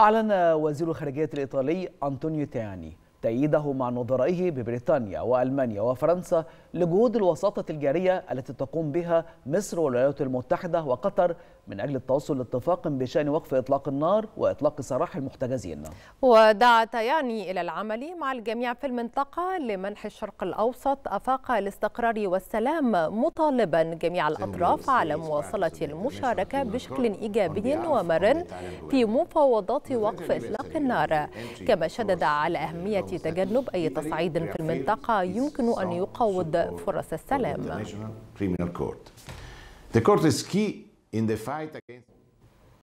أعلن وزير الخارجية الإيطالي أنطونيو تياني. تأييده مع نظرائه ببريطانيا وألمانيا وفرنسا لجهود الوساطة الجارية التي تقوم بها مصر والولايات المتحدة وقطر من أجل التوصل لاتفاق بشأن وقف إطلاق النار وإطلاق سراح المحتجزين. ودعا تياني إلى العمل مع الجميع في المنطقة لمنح الشرق الأوسط أفاق الاستقرار والسلام مطالبا جميع الأطراف على مواصلة المشاركة بشكل إيجابي ومرن في مفاوضات وقف إطلاق النار. كما شدد على أهمية تجنب أي تصعيد في المنطقة يمكن أن يقوض فرص السلام.